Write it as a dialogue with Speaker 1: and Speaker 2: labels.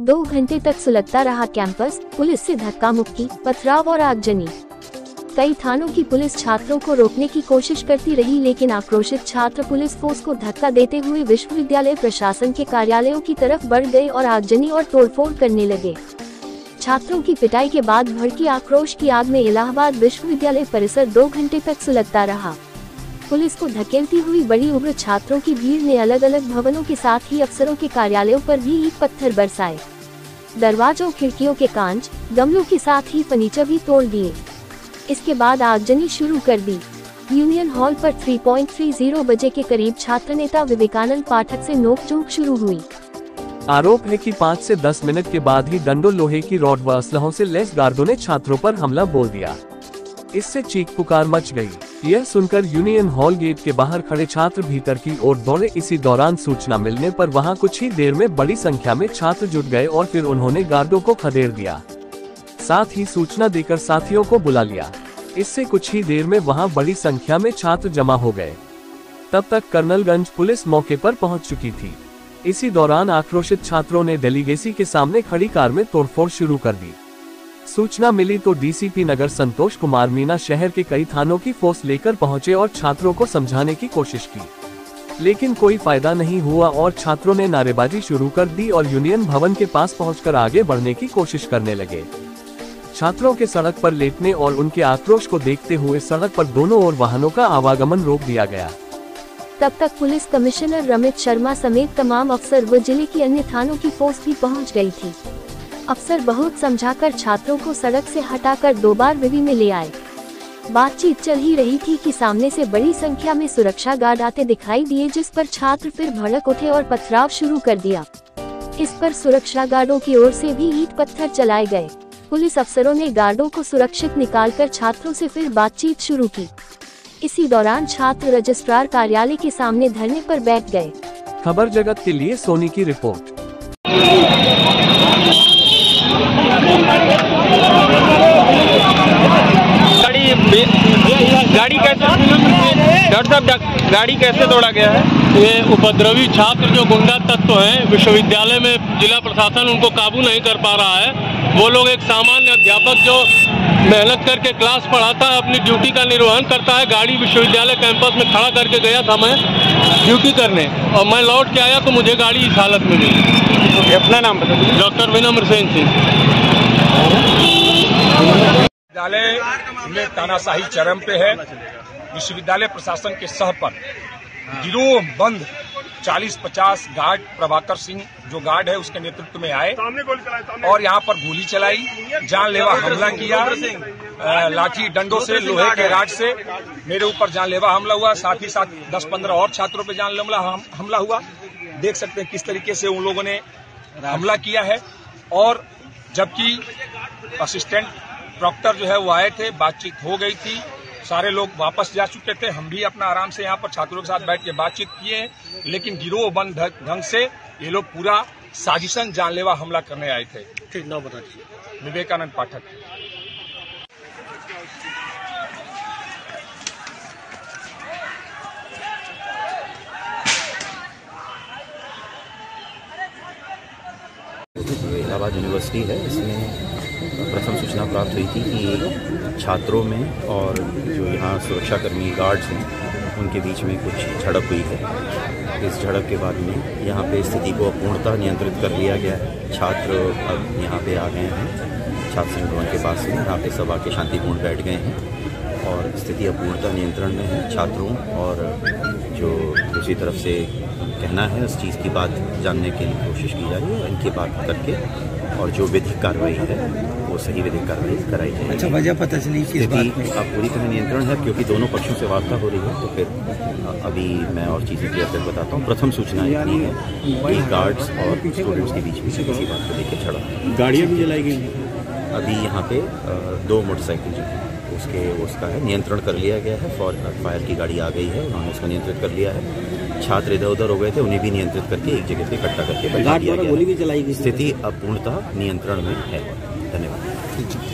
Speaker 1: दो घंटे तक सुलगता रहा कैंपस, पुलिस से धक्का मुक्की, पथराव और आगजनी। कई थानों की पुलिस छात्रों को रोकने की कोशिश करती रही, लेकिन आक्रोशित छात्र पुलिस फोर्स को धक्का देते हुए विश्वविद्यालय प्रशासन के कार्यालयों की तरफ़ बढ़ गए और आगजनी और तोड़फोड़ करने लगे। छात्रों की पिटाई के बाद भड़की आक्रोश की आग में इलाहाबाद विश्वविद्यालय परिसर दो घंटे तक सुलगता रहा। पुलिस को धकेलती हुई बड़ी उम्र छात्रों की भीड़ ने अलग अलग भवनों के साथ ही अफसरों के कार्यालयों पर भी ईट पत्थर बरसाए। दरवाजों, खिड़कियों के कांच, गमलों के साथ ही फर्नीचर भी तोड़ दिए। इसके बाद आगजनी शुरू कर दी। यूनियन हॉल पर 3.30 बजे के करीब छात्र नेता विवेकानंद पाठक से नोकझोंक शुरू हुई।
Speaker 2: आरोप है कि पाँच से दस मिनट के बाद ही डंडो लोहे की रॉड व असलहों से लेस गार्डो ने छात्रों पर हमला बोल दिया। इससे चीख पुकार मच गई। यह सुनकर यूनियन हॉल गेट के बाहर खड़े छात्र भीतर की ओर दौड़े। इसी दौरान सूचना मिलने पर वहाँ कुछ ही देर में बड़ी संख्या में छात्र जुट गए और फिर उन्होंने गार्डो को खदेड़ दिया। साथ ही सूचना देकर साथियों को बुला लिया। इससे कुछ ही देर में वहाँ बड़ी संख्या में छात्र जमा हो गए। तब तक कर्नलगंज पुलिस मौके पर पहुँच चुकी थी। इसी दौरान आक्रोशित छात्रों ने डेलीगेसी के सामने खड़ी कार में तोड़फोड़ शुरू कर दी। सूचना मिली तो डीसीपी नगर संतोष कुमार मीना शहर के कई थानों की फोर्स लेकर पहुँचे और छात्रों को समझाने की कोशिश की। लेकिन कोई फ़ायदा नहीं हुआ और छात्रों ने नारेबाजी शुरू कर दी और यूनियन भवन के पास पहुंचकर आगे बढ़ने की कोशिश करने लगे। छात्रों के सड़क पर लेटने और उनके आक्रोश को देखते हुए सड़क पर दोनों ओर वाहनों का आवागमन रोक दिया गया।
Speaker 1: तब तक पुलिस कमिश्नर रमित शर्मा समेत तमाम अफसर व ज़िले की अन्य थानों की फोर्स भी पहुँच गई थी। अफसर बहुत समझाकर छात्रों को सड़क से हटाकर दो बार विवि में ले आए। बातचीत चल ही रही थी कि सामने से बड़ी संख्या में सुरक्षा गार्ड आते दिखाई दिए, जिस पर छात्र फिर भड़क उठे और पथराव शुरू कर दिया। इस पर सुरक्षा गार्डों की ओर से भी ईट पत्थर चलाए गए। पुलिस अफसरों ने गार्डों को सुरक्षित निकालकर छात्रों से फिर बातचीत शुरू की। इसी दौरान छात्र रजिस्ट्रार कार्यालय के सामने धरने पर बैठ गए।
Speaker 2: खबर जगत के लिए सोनी की रिपोर्ट।
Speaker 3: गाड़ी कैसे डॉक्टर साहब गाड़ी कैसे तोड़ा गया है?
Speaker 4: ये उपद्रवी छात्र जो गुंडा तत्व हैं विश्वविद्यालय में जिला प्रशासन उनको काबू नहीं कर पा रहा है। वो लोग एक सामान्य अध्यापक जो मेहनत करके क्लास पढ़ाता है अपनी ड्यूटी का निर्वहन करता है गाड़ी विश्वविद्यालय कैंपस में खड़ा करके गया था मैं ड्यूटी करने। और मैं लौट के आया तो मुझे गाड़ी इस हालत में मिली।
Speaker 3: अपना नाम बता
Speaker 4: डॉक्टर विनम्र सेन सिंह।
Speaker 5: विश्वविद्यालय में तानाशाही चरम पे है। विश्वविद्यालय प्रशासन के सह पर गिरोह बंद। 40-50 गार्ड प्रभाकर सिंह जो गार्ड है उसके नेतृत्व में आए और यहाँ पर गोली चलाई। जानलेवा हमला किया। लाठी डंडों से लोहे के राड से मेरे ऊपर जानलेवा हमला हुआ। साथ ही साथ 10-15 और छात्रों पे जानलेवा हम, हमला हुआ। देख सकते हैं किस तरीके से उन लोगों ने हमला किया है। और जबकि असिस्टेंट प्रॉक्टर जो है वो आए थे बातचीत हो गई थी। सारे लोग वापस जा चुके थे। हम भी अपना आराम से यहाँ पर छात्रों के साथ बैठ के बातचीत किए लेकिन गिरोह बंद ढंग से ये लोग पूरा साजिशन जानलेवा हमला करने आए थे।
Speaker 4: ठीक ना बता दीजिए
Speaker 5: विवेकानंद पाठक।
Speaker 6: इलाहाबाद यूनिवर्सिटी है इसमें प्रथम सूचना प्राप्त हुई थी कि छात्रों में और जो यहाँ सुरक्षाकर्मी गार्ड्स हैं, उनके बीच में कुछ झड़प हुई है। इस झड़प के बाद में यहाँ पे स्थिति को अपूर्णतः नियंत्रित कर लिया गया है। छात्र अब यहाँ पे आ गए हैं। छात्र संघ भवन के पास से यहाँ पे सब आके शांतिपूर्ण बैठ गए हैं और स्थिति अपूर्णतः नियंत्रण में है। छात्रों और जो दूसरी तरफ़ से कहना है, उस चीज़ की बात जानने के लिए कोशिश की जा रही है। इनकी बात करके और जो विधिक कार्रवाई है वो सही विधिक कार्रवाई कराई जाए
Speaker 7: अच्छा वजह पता चली कि
Speaker 6: स्थिति अब पूरी तरह नियंत्रण है क्योंकि दोनों पक्षों से वार्ता हो रही है तो फिर अभी मैं और चीज़ें क्लियर कर बताता हूँ। प्रथम सूचना इतनी है कि गार्ड्स और स्टूडेंट्स के बीच में किसी बात को लेकर छड़ा
Speaker 4: गाड़ियाँ भी जलाई गई
Speaker 6: अभी यहाँ पे दो मोटरसाइकिल जो है। उसके उसका है नियंत्रण कर लिया गया है। फॉर फायर की गाड़ी आ गई है उन्होंने उसको नियंत्रित कर लिया है। छात्र इधर उधर हो गए थे उन्हें भी नियंत्रित करके एक जगह से इकट्ठा करके बता दिया गया
Speaker 4: गई
Speaker 6: स्थिति अब पूर्णतः नियंत्रण में है। धन्यवाद।